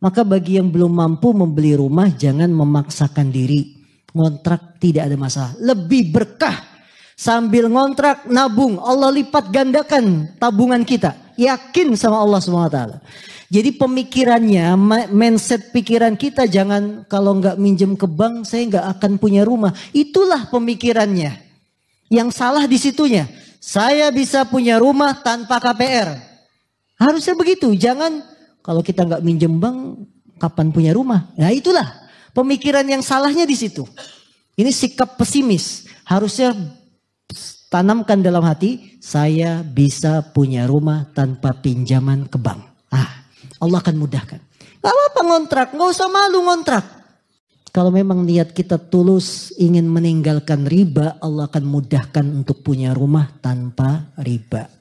Maka bagi yang belum mampu membeli rumah jangan memaksakan diri. Ngontrak tidak ada masalah. Lebih berkah. Sambil ngontrak nabung. Allah lipat gandakan tabungan kita. Yakin sama Allah SWT. Jadi pemikirannya, mindset pikiran kita jangan kalau nggak minjem ke bank saya nggak akan punya rumah. Itulah pemikirannya. Yang salah di situnya. Saya bisa punya rumah tanpa KPR. Harusnya begitu. Jangan kalau kita nggak minjem bank, kapan punya rumah? Nah itulah pemikiran yang salahnya di situ. Ini sikap pesimis. Harusnya tanamkan dalam hati, saya bisa punya rumah tanpa pinjaman ke bank. Ah, Allah akan mudahkan. Gak apa-apa ngontrak, gak usah malu ngontrak. Kalau memang niat kita tulus ingin meninggalkan riba, Allah akan mudahkan untuk punya rumah tanpa riba.